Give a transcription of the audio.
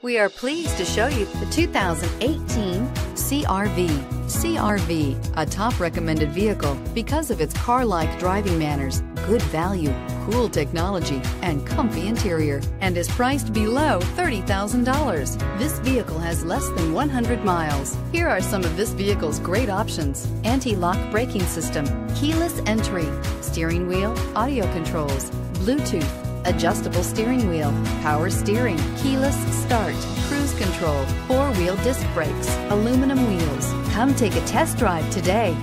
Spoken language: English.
We are pleased to show you the 2018 CRV. CRV, a top recommended vehicle because of its car-like driving manners, good value, cool technology, and comfy interior, and is priced below $30,000. This vehicle has less than 100 miles. Here are some of this vehicle's great options. Anti-lock braking system, keyless entry, steering wheel, audio controls, Bluetooth, adjustable steering wheel, power steering, keyless start, cruise control, four-wheel disc brakes, aluminum wheels. Come take a test drive today.